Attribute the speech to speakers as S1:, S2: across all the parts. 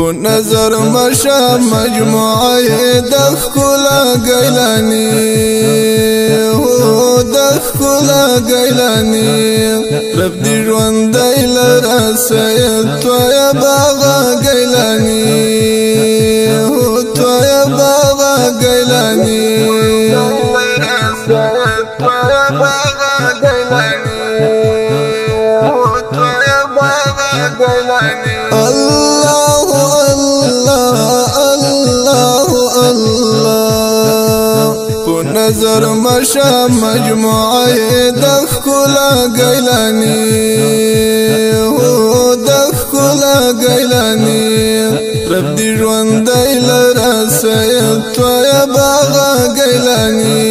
S1: په نظر مشا مجموعه د خلا ګیلانی هو د خلا ګیلانی رب دې ژوند لرا سید تو یا باغ ګیلانی هو تو یا باغ ګیلانی نظر مشا مجموعه د خلا گیلانی. هو د خلا گیلانی. رب دی ژوند لرا سید تو یا باغ گیلانی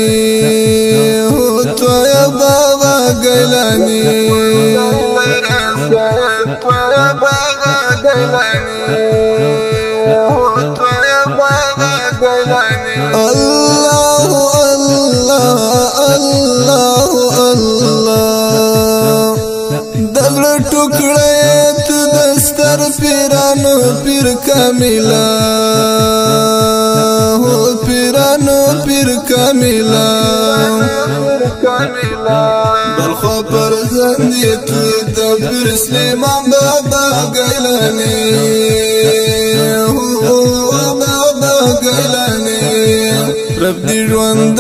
S1: هو تو یا باغ گیلانی سید تو یا باغ گیلانی. کاملا هو پیرانو پیر کاملا بل خو پر زندیت د پیر سلیمان بابا ګلنی هو بابا ګلنی رب دی ژوند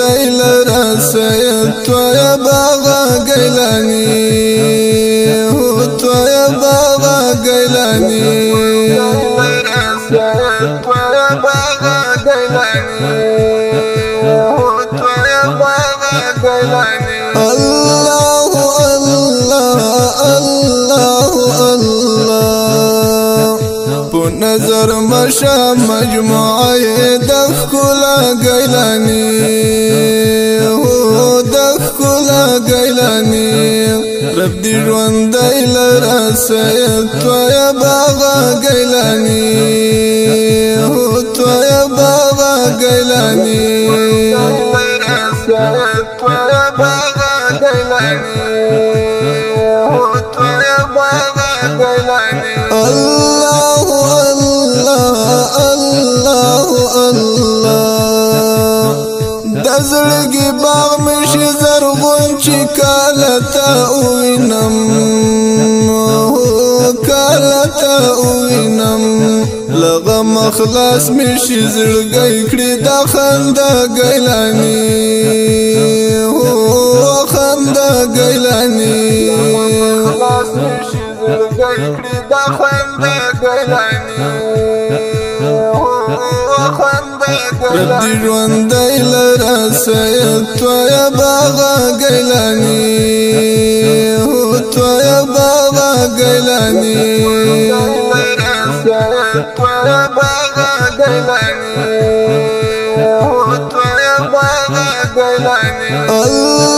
S1: نظر مشا مجموعه د خلا گیلانی. هو د خلا گیلانی. رب دی ژوند لرا سید تو یا باغ گیلانی. هو تو یا باغ گیلانی چې کله تا وینم کله تا وینم لغه مخلص می شي زړګي کړې دا خندا ګیلانی هو خندا ګیلانی مخلص می شي زړګي کړې دا خندا ګیلانی رب دی ژوند لرا سید تو یا باغ گیلانی هو تو یا باغ گیلانی سید تو یا باغ گیلانی هو تو یا باغ گیلانی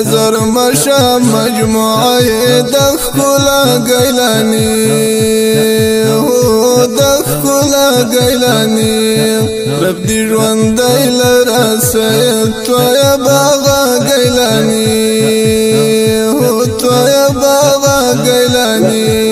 S1: نظر مشا مجموعه د خلا ګیلانی هو د خلا ګیلانی رب دې ژوند لرا سید تویا باغا ګیلانی هو تویا باغا ګیلانی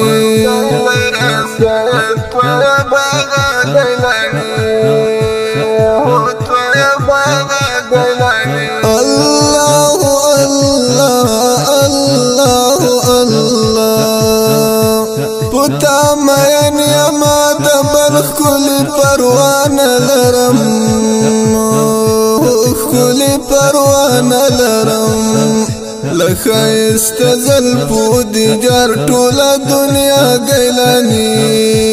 S1: پروانه لرم. خولي پروانه لرم. لخایست زلفو دیجار ټوله دنیا گیلانی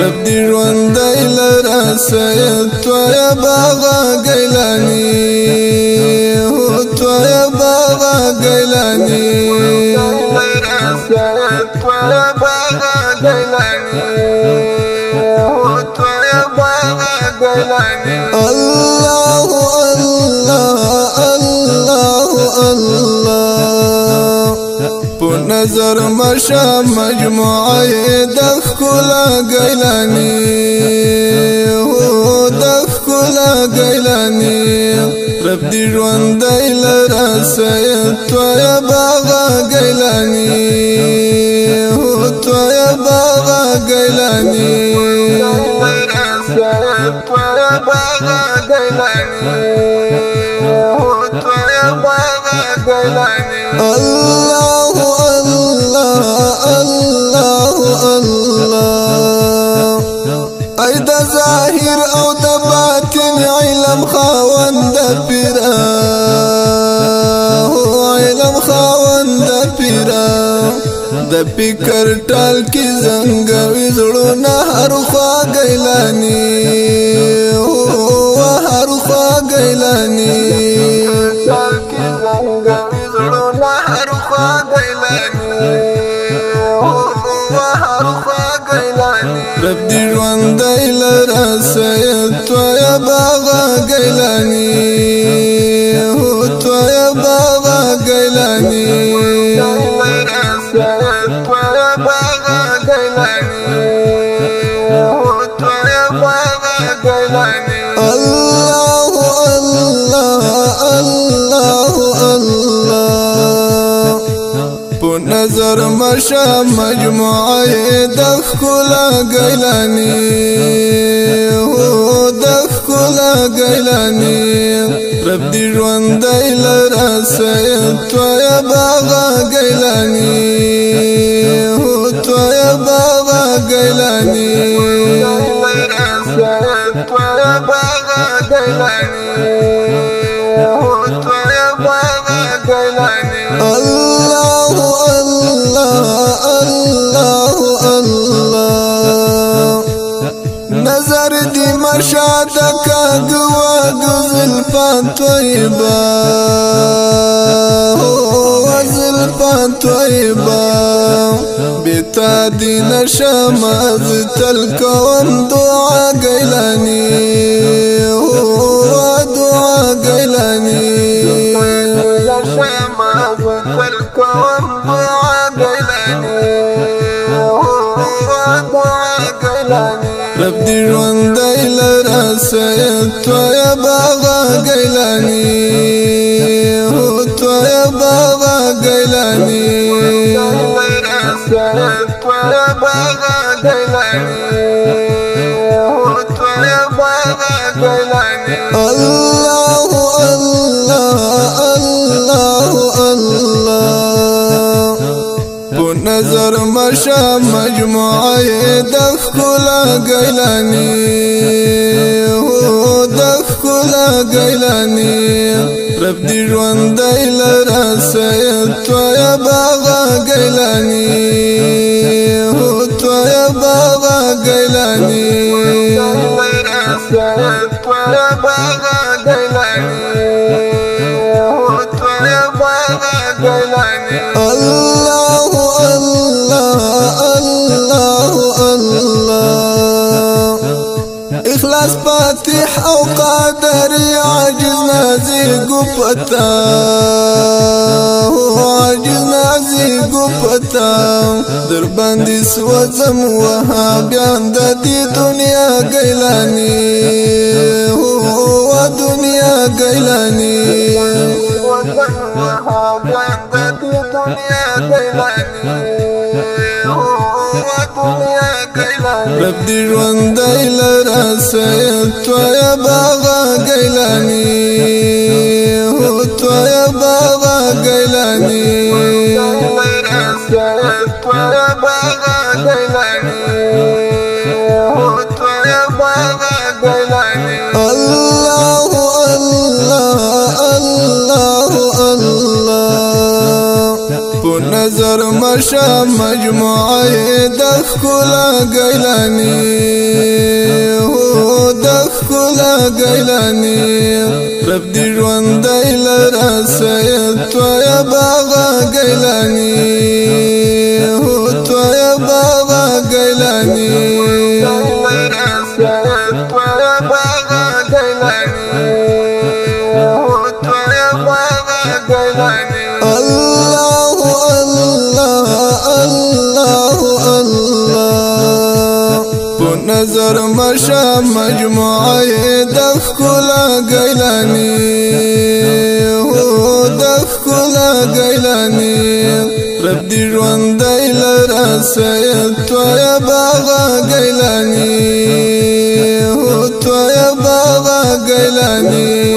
S1: رب دی ژوند لرا سید تو یا باغ گیلانی هو تو یا باغ گیلانی سید تو یا باغ گیلانی هو تو یا باغ گیلانی الله نظر مشا مجموعه د خلا گیلانی هو د خلا گیلانی رب دی ژوند لرا سید تویا باغ گیلانی هو تویا باغ گیلانی تویا باغ گیلانی هو تویا باغ گیلانی الله علم خاوند پیرا علم خاوند پیرا د فکر ټال کی زنګوي زړونه هر خوا غیلانی او هر خوا غیلانی ټال کی زنګوي زړونه هر خوا غیلانی رب دې ژوند لرا سید تویا باغا گیلانی نظر مشا مجموعه د خلا گیلانی هو د خلا گیلانی رب دی ژوند لرا سید تویا باغ گیلانی هو تویا باغ گیلانی سید تویا باغ گیلانی پان طیبا زلفان طیبا بیتا دی نشماز تل کوم دعا گیلانی دعا گیلانی والكون رب دی ژوند لرا سید تویا باغ گیلانی هو تویا باغ گیلانی۔ تویا باغ گیلانی هو تویا باغ گیلانی۔ شا مجموعه د خلا ګیلانی هو د خلا ګیلانی رب دې ژوند دی لرسه تویا باغ ګیلانی اخلاص فاتح او قادر عاجز نازي قفتا عاجز نازي قفتا در باندې سوزم وهابيان د دې دنیا ګیلانی هو دنیا ګیلانی وهابيان د دې دنیا ګیلانی رب دی ژوند لرا سید تویا باغ گیلانی هو تویا باغ گیلانی سید تویا باغ گیلانی په نظر مشا مجموعه د خلا گیلانی. هو د خلا گیلانی. رب دی ژوند لرا سید تویا باغ گیلانی. هو تویا باغ سید تویا باغ گیلانی. نظر مشا مجموعه د خلا گیلانی. هو د خلا گیلانی. رب دی ژوند لرا سید تو یا باغ گیلانی. هو تو یا باغ گیلانی